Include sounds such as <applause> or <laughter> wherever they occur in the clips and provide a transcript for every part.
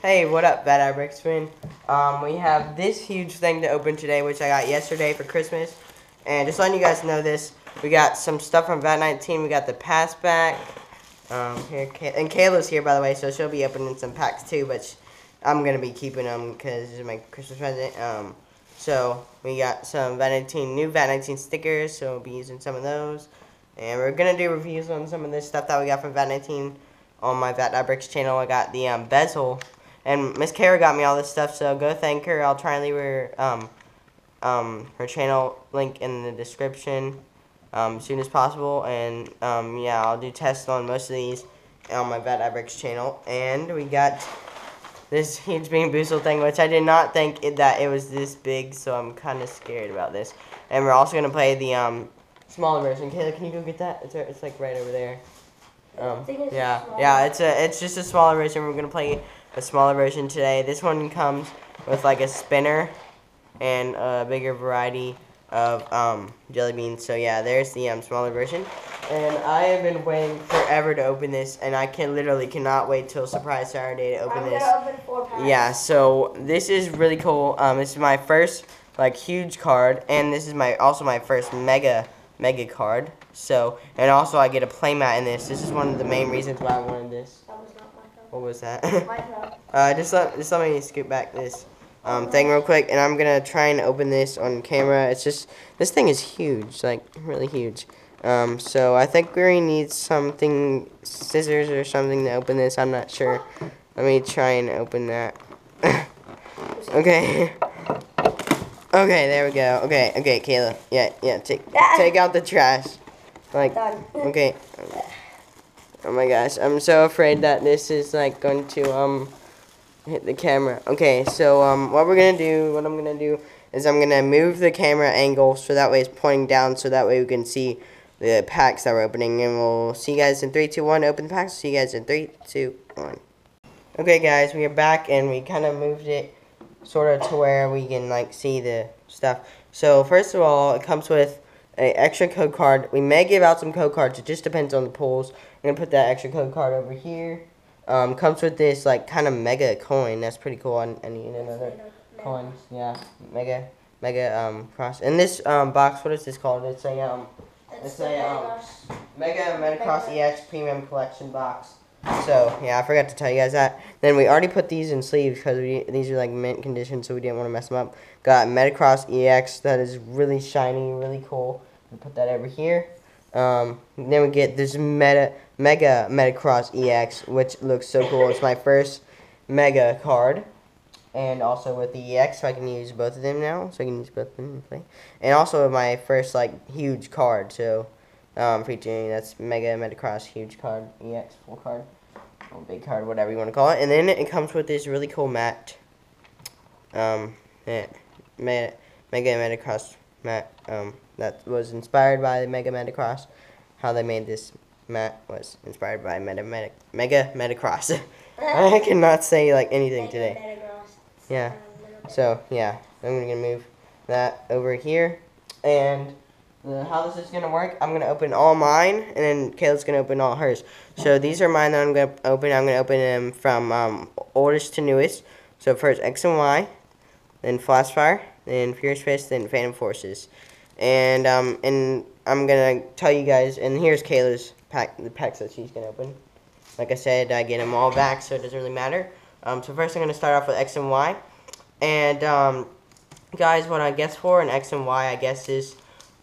Hey, what up, Bad Eye Bricks fan? Um, we have this huge thing to open today, which I got yesterday for Christmas. And just letting you guys know this, we got some stuff from VAT 19. We got the pass back. Um, here, and Kayla's here, by the way, so she'll be opening some packs too, but I'm going to be keeping them because this is my Christmas present. Um, so we got some VAT 19, new VAT 19 stickers, so we'll be using some of those. And we're going to do reviews on some of this stuff that we got from VAT 19 on my VAT Bricks channel. I got the um, bezel and Miss Kara got me all this stuff, so go thank her. I'll try and leave her um, um, her channel link in the description um, as soon as possible. And um, yeah, I'll do tests on most of these on my VAT Bricks channel. And we got this <laughs> huge BeanBoozled thing, which I did not think it, that it was this big, so I'm kind of scared about this. And we're also gonna play the um, smaller version. Kayla, can you go get that? It's it's like right over there. Um, yeah, yeah, it's a it's just a smaller version. We're gonna play a smaller version today. This one comes with like a spinner and a bigger variety of um, jelly beans. So yeah, there's the um, smaller version. And I have been waiting forever to open this, and I can literally cannot wait till Surprise Saturday to open I'm this. Open four packs. Yeah, so this is really cool. Um, this is my first like huge card, and this is my also my first mega mega card. So, and also I get a playmat in this. This is one of the main reasons why I wanted this. That was not my phone. What was that? <laughs> Uh, just let just let me scoot back this um, thing real quick, and I'm gonna try and open this on camera. It's just this thing is huge, like really huge. Um, so I think we need something, scissors or something to open this. I'm not sure. Let me try and open that. <laughs> okay. <laughs> Okay, there we go. Okay, okay, Kayla. Yeah, yeah. Take take out the trash. Like, okay. Oh my gosh, I'm so afraid that this is like going to um hit the camera. Okay, so um what we're gonna do, what I'm gonna do is I'm gonna move the camera angle so that way it's pointing down, so that way we can see the packs that we're opening, and we'll see you guys in three, two, one. Open the packs. See you guys in three, two, one. Okay, guys, we are back, and we kind of moved it sort of to where we can like see the stuff. So first of all, it comes with a extra code card. We may give out some code cards. It just depends on the pulls. I'm gonna put that extra code card over here. Um, comes with this like kind of mega coin. That's pretty cool. I, I need another coins. Yeah, mega mega um cross. And this um box, what is this called? It's a um It's a, um, Mega Metagross EX Premium Collection box. So yeah, I forgot to tell you guys that. Then we already put these in sleeves because we these are like mint condition, so we didn't want to mess them up. Got Metagross EX that is really shiny, really cool. We put that over here. Um, then we get this Meta Mega Metagross EX, which looks so cool. It's my first Mega card, and also with the EX, so I can use both of them now. So I can use both of them and play. And also my first like huge card, so um, featuring that's Mega Metagross huge card, EX full card, or big card, whatever you want to call it. And then it comes with this really cool mat. Um, yeah, Mega Metagross mat. Um, that was inspired by the Mega Metagross. How they made this mat was inspired by Meta, Meta Mega Metagross. <laughs> I cannot say like anything Mega today. Metagross. Yeah. So yeah, I'm gonna move that over here, and the, how this is gonna work, I'm gonna open all mine, and then Kayla's gonna open all hers. So these are mine that I'm gonna open. I'm gonna open them from um, oldest to newest. So first X and Y, then Flashfire, then Fierce Fist, then Phantom Forces, and um and I'm gonna tell you guys. And here's Kayla's pack, the packs that she's gonna open. Like I said, I get them all back, so it doesn't really matter. Um, so first I'm gonna start off with X and Y. And um, guys, what I guess for an X and Y, I guess is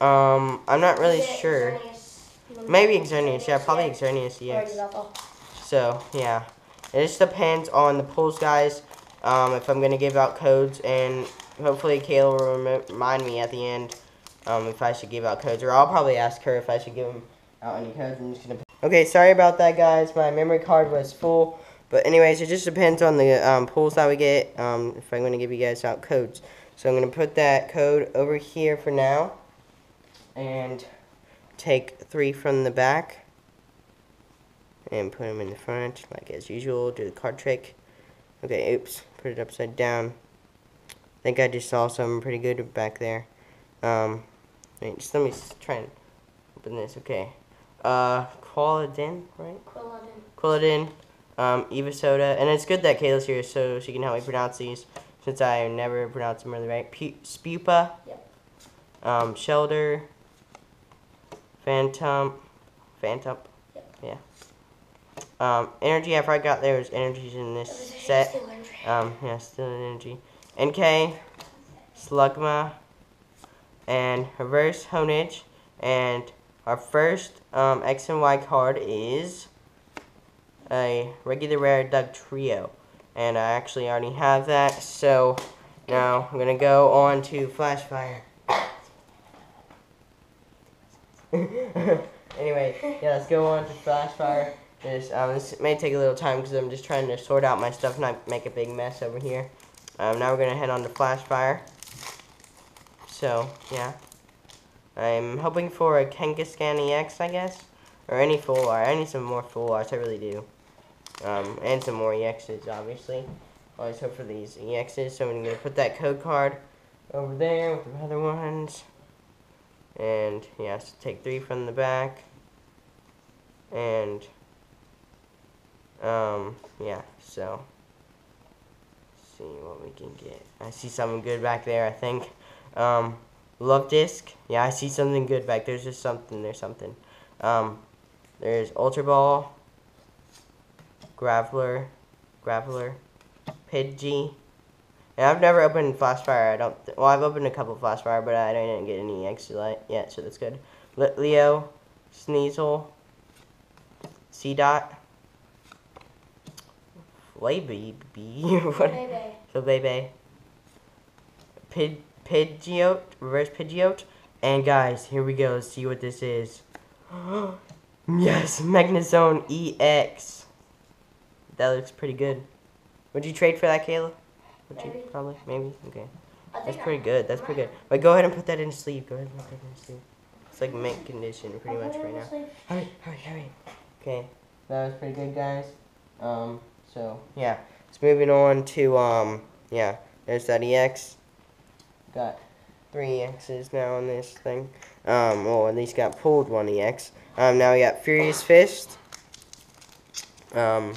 um, I'm not really is sure. Xerneas? Maybe Exernius, yeah, probably yeah. Exernius, yes. So yeah, it just depends on the pulls, guys. Um, if I'm gonna give out codes, and hopefully Kayla will remind me at the end um, if I should give out codes, or I'll probably ask her if I should give them out any codes. I'm just gonna. Okay, sorry about that, guys. My memory card was full. But anyways, it just depends on the um, pulls that we get. Um, if I'm gonna give you guys out codes, so I'm gonna put that code over here for now, and take three from the back and put them in the front like as usual do the card trick okay oops put it upside down I think I just saw something pretty good back there um wait just let me try and open this okay uh Qualadin right Quilladin. Quilladin um, Eva Soda, and it's good that Kayla's here so she can help me pronounce these since I never pronounce them really right. P- Spewpa, Yep. um, Shelter, Phantom, Phantom, Yep. yeah. Um, energy, I forgot there was energies in this set. Um, yeah, still energy. NK, Slugma, and Reverse Honedge. And our first um, X and Y card is a regular rare Dugtrio. And I actually already have that, so now I'm going to go on to Flashfire. <laughs> anyway, yeah, let's go on to Flashfire. This, um, this may take a little time because I'm just trying to sort out my stuff, and not make a big mess over here. Um, now we're going to head on to Flashfire. So, yeah. I'm hoping for a Kangaskhan EX, I guess. Or any full art. I need some more full arts, I really do. Um, and some more EXs, obviously. Always hope for these EXs, so I'm going to put that code card over there with the other ones. And, yeah, so take three from the back. And, um, yeah, so see what we can get. I see something good back there, I think. Um, love disc. Yeah, I see something good back there's just something there's something. Um, there's Ultra Ball, Graveler, Graveler, Pidgey. And I've never opened Flashfire. I don't. Well, I've opened a couple Flashfire, but I didn't get any extra light yet, so that's good. Litleo, Sneasel, C Dot, Baby. <laughs> So baby. Pid Pidgeot, reverse Pidgeot. And guys, here we go. Let's see what this is. <gasps> yes, Magnezone EX. That looks pretty good. Would you trade for that, Kayla? Would you probably? Maybe? Okay. That's pretty good. That's pretty good. Wait, go ahead and put that in sleeve. Go ahead and put that in sleeve. It's like mint condition pretty much right now. Hurry, hurry, hurry. Okay, that was pretty good, guys. Um, so yeah, it's moving on to um, yeah. There's that EX. Got three EXs now on this thing. Um, well, at least got pulled one EX. Um, now we got Furious Fist. Um,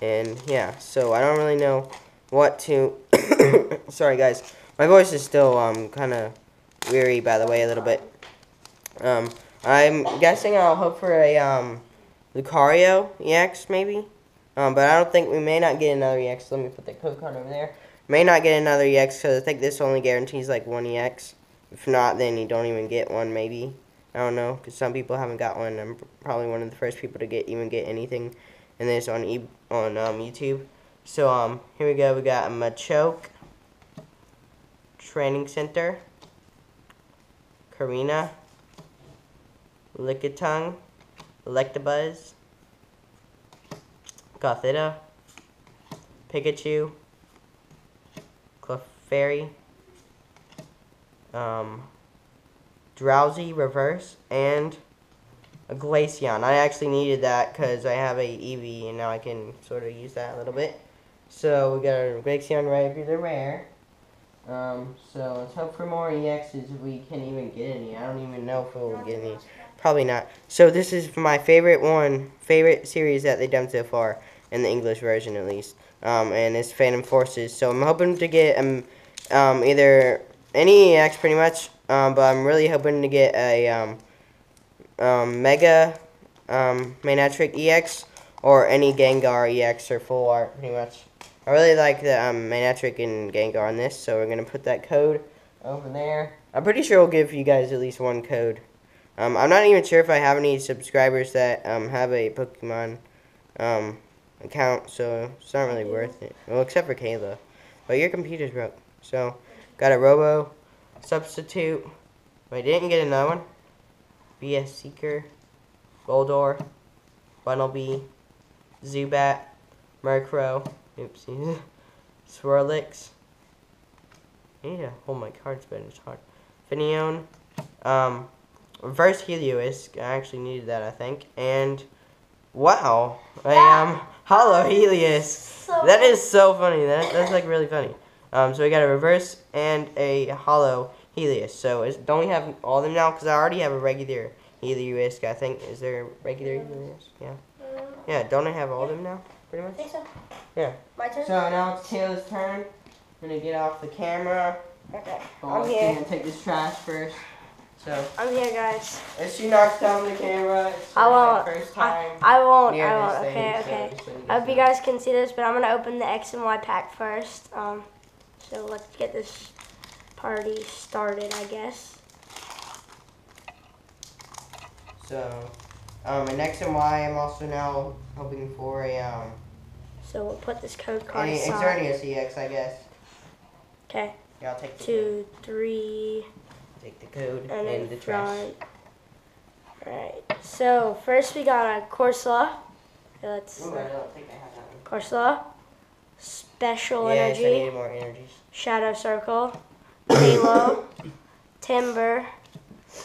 and yeah, so I don't really know what to. <coughs> Sorry, guys. My voice is still um kind of weary, by the way, a little bit. Um, I'm guessing I'll hope for a um, Lucario EX maybe. Um, but I don't think we may not get another EX. Let me put the code card over there. May not get another EX because I think this only guarantees like one EX. If not, then you don't even get one maybe. I don't know because some people haven't got one. I'm probably one of the first people to get even get anything in this on e on um, YouTube. So um, here we go. We got Machoke Training Center. Korrina. Lickitung, Electabuzz, Gothita, Pikachu, Clefairy, um, Drowzee Reverse, and a Glaceon. I actually needed that because I have a Eevee and now I can sort of use that a little bit. So we got a Glaceon regular rare. Um, so let's hope for more EXs if we can even get any. I don't even know if we'll get any. Probably not. So this is my favorite one, favorite series that they've done so far, in the English version at least. Um, and it's Phantom Forces. So I'm hoping to get um, um, either any EX pretty much, um, but I'm really hoping to get a um, um, Mega um, Manectric EX or any Gengar EX or full art pretty much. I really like the um, Manectric and Gengar on this, so we're going to put that code over there. I'm pretty sure we'll give you guys at least one code. Um, I'm not even sure if I have any subscribers that um, have a Pokemon um, account, so it's not really worth it. Well, except for Kayla. But your computer's broke. So, got a Robo substitute. But I didn't get another one? VS Seeker, Goldor, Bunnelby, Zubat, Murkrow, oopsie, <laughs> Swirlix. I need to hold my cards better, it's hard. Finneon, um, Reverse Helios, I actually needed that, I think, and, wow, I am um, Hollow Helios. So That is so funny, that, that's like really funny. Um, so we got a Reverse and a Hollow Helios. So is, don't we have all of them now? Because I already have a regular Helios, I think. Is there a regular mm-hmm. Helios? Yeah. Mm-hmm. Yeah, don't I have all of them now? Pretty I much. think so. Yeah. My turn? So now it's Taylor's turn. I'm gonna get off the camera. okay. Oh, I'm here. gonna take this trash first. So I'm here, guys. if she knocks down the camera, it's I won't. first I, time. I won't. I won't. thing, Okay, so okay. so I hope you guys can see this, but I'm gonna open the X and Y pack first. Um, so let's get this party started, I guess. So, um, in X and Y, I'm also now hoping for a um, So we'll put this code card any aside. Xerneas EX, I guess. Okay, Yeah, I'll take the code. two, three, Take the code and and, the trash. Alright, so first we got a Corsola. Okay, Let's Ooh, I don't think I have that one. Corsola. Special yes, I energy. needed more energies. Shadow Circle, Halo, <coughs> Timber,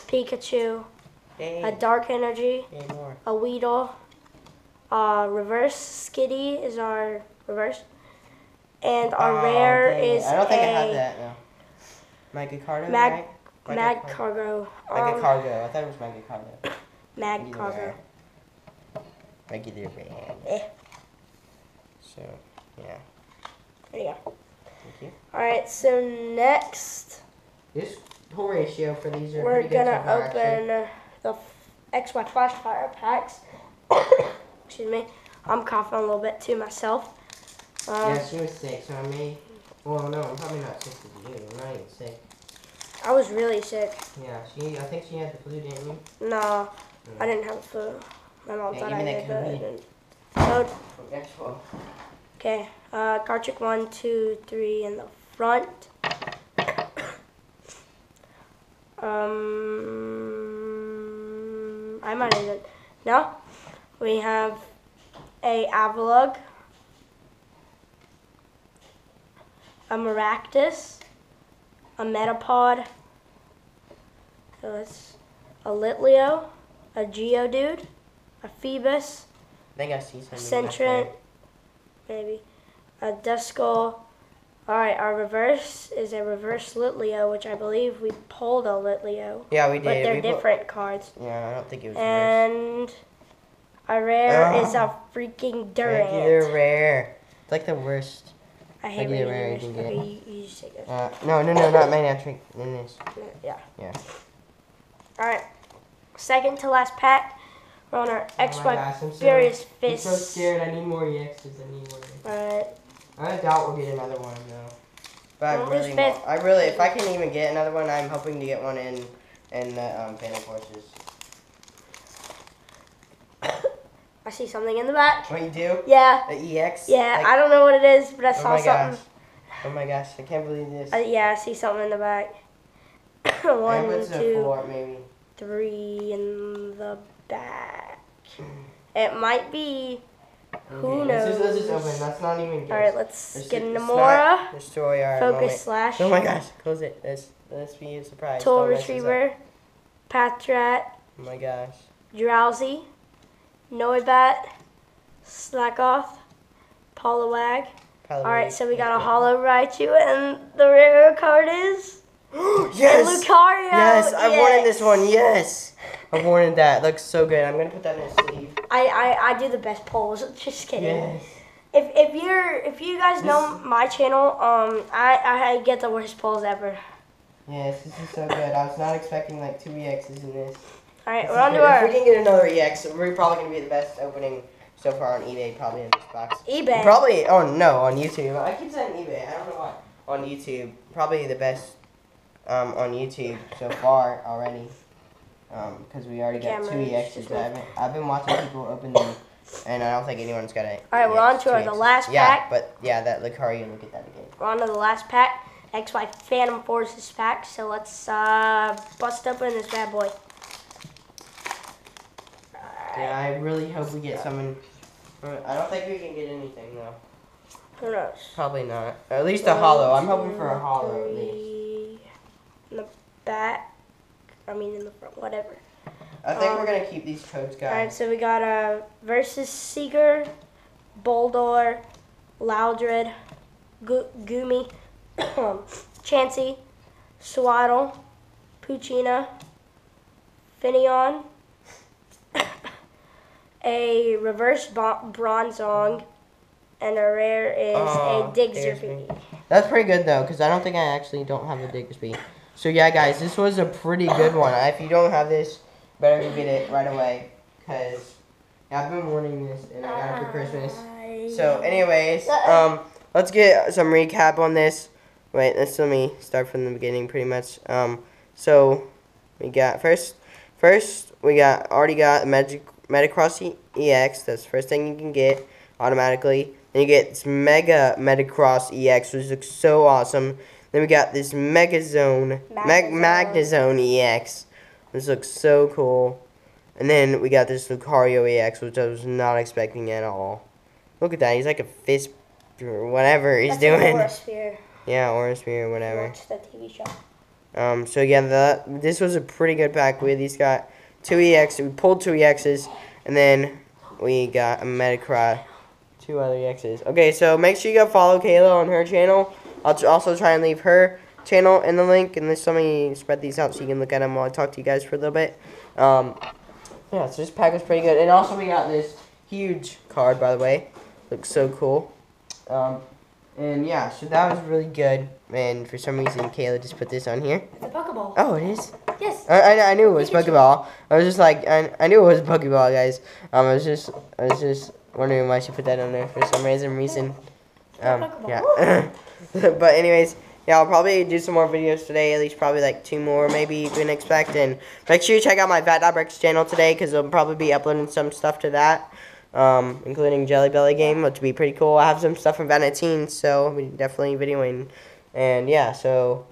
Pikachu, Dang, a Dark Energy, need more. a Weedle, uh, Reverse Skitty is our reverse, and our Oh, rare dang is I don't think a I have that now. Cargo, Mag- right? Mag Cargo. Mega Um, Cargo. I thought it was Mega Cargo. <coughs> Mag Either Cargo. Regular band. Eh. So, yeah. There you go. Thank you. Alright, so next This whole ratio for these are we're far, actually. open uh, the XY Flash Fire packs. <coughs> Excuse me. I'm coughing a little bit too myself. Um, Yeah, she was sick, so I may. Well, no, I'm probably not sick as you. I'm not even sick. I was really sick. Yeah, she. I think she had the flu, didn't you? No, I didn't have the flu. My mom Yeah, thought I did, but I didn't. Expo. Okay, uh, card trick one, two, three in the front. <coughs> Um, I might even. No, we have a Avalugg, a Maractus, a Metapod. So it's a Litleo, a Geodude, a Phoebus, I think I see something. maybe. A Duskull. Alright, our reverse is a reverse Litleo, which I believe we pulled a Litleo. Yeah, we did. But they're we different cards. yeah, I don't think it was reverse. And our rare is a Ah. freaking Regular Durant. rare. It's like the worst. I hate regular reading rare you this. can get. Okay, you, you just take this. Uh, no, no, no, not Manectric. In this. Yeah. Yeah. Alright. Second to last pack. We're on our Oh my XY gosh, I'm so, Furious I'm so scared. I need more EXs. I need more. Alright. I doubt we'll get another one though. But Well, I really, want. I really, if I can even get another one, I'm hoping to get one in, in the um, Phantom Forces. I see something in the back. What you do? Yeah. The EX? Yeah, Like, I don't know what it is, but I oh saw my something. gosh. Oh my gosh, I can't believe this. Uh, yeah, I see something in the back. <coughs> One, two, maybe. three in the back. It might be. Who Okay, Let's just, let's just knows? open. That's not even good. All right, let's Let's get into Mora. Destroy our Focus moment. slash. Oh my gosh, close it. Let's, let's be a surprise. Toll Don't. Retriever. Patrat. Oh my gosh. Drowzee. Noibat. Slakoth. Poliwag. Probably All right, so we got a Hollow Raichu, <gasps> and the rare card is yes! Lucario. Yes, I wanted this one. Yes, I wanted that. Looks so good. I'm gonna put that in a sleeve. I, I, I do the best polls. <laughs> Just kidding. Yes. If, if you're if you guys know my channel, um, I, I get the worst polls ever. Yes, this is so good. I was not expecting like two EXs in this. All right, we're on to good. our If we can get another EX, we're probably gonna be the best opening so far on eBay. Probably in this box. eBay. Probably. Oh no, on YouTube. I keep saying eBay. I don't know why. On YouTube, probably the best um, on YouTube so far already. Because we already got two EXs. But I've been, I've been watching people open them, and I don't think anyone's got it. All right, we're on to our- the last yeah, pack. but yeah, that Lucario. Look at that again. We're on to the last pack, XY Phantom Forces pack. So let's uh, bust open this bad boy. Yeah, I really hope we get someone. I don't think we can get anything though. Who knows? Probably not. At least a hollow. I'm hoping for a hollow at least. In the back. I mean, in the front. Whatever. I think Um, we're gonna keep these codes, guys. All right, so we got a versus Seeker, Boldore, Loudred, Gu- Gumi, <coughs> Chansey, Swaddle, Puccina, Finneon, a reverse bronzong, and a rare is Oh, a Diggersby. Diggersby. That's pretty good though, because I don't think I actually don't have a Diggersby. So yeah, guys, this was a pretty good one. If you don't have this, better go get it right away, because I've been wanting this and I got it for Christmas. So, anyways, um, let's get some recap on this. Wait, let's let me start from the beginning, pretty much. Um, so we got first, first we got already got a Magic Metagross EX. That's the first thing you can get automatically. Then you get this Mega Metagross EX, which looks so awesome. Then we got this Mega Zone, Mag Magnezone. EX. This looks so cool. And then we got this Lucario EX, which I was not expecting at all. Look at that. He's like a fist or whatever he's That's doing. Aura sphere. <laughs> Yeah, orange spear or whatever. Watch the TV show. Um, so yeah, that this was a pretty good pack. We at least got two EX. We pulled two EXs, and then we got a Metacry, two other EXs. Okay, so make sure you go follow Kayla on her channel. I'll also try and leave her channel in the link, and then let me spread these out so you can look at them while I talk to you guys for a little bit. Um, yeah, so this pack was pretty good, and also we got this huge card, by the way. Looks so cool. Um, and yeah, so that was really good. And for some reason, Kayla just put this on here. It's a Pokeball. Oh, it is. Yes. I, I, I knew it was Pikachu. Pokeball. I was just like, I, I knew it was Pokeball, guys. Um, I was just, I was just wondering why she put that on there for some random reason. Um, yeah. <laughs> but anyways, yeah, I'll probably do some more videos today. At least probably like two more, maybe you can expect. And make sure you check out my Fat Dot Bricks channel today, because I'll probably be uploading some stuff to that. Um, including Jelly Belly game, which would be pretty cool. I have some stuff from 19, so I'll definitely videoing. And yeah, so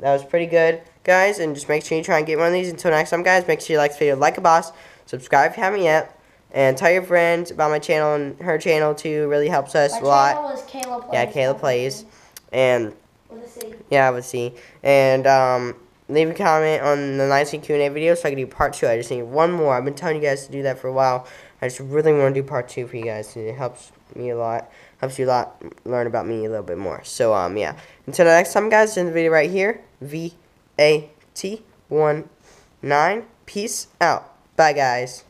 that was pretty good, guys. And just make sure you try and get one of these. Until next time, guys, make sure you like this video, like a boss, subscribe if you haven't yet, and tell your friends about my channel and her channel too. Really helps us My a lot. channel is Kayla Plays. Yeah, Kayla plays. And With yeah, let's see. And um, leave a comment on the 19 Q&A video so I can do part two. I just need one more. I've been telling you guys to do that for a while. I just really want to do part two for you guys. and It helps me a lot. Helps you a lot learn about me a little bit more. So um, yeah. Until the next time, guys. In the video right here. V A T one nine. Peace out. Bye, guys.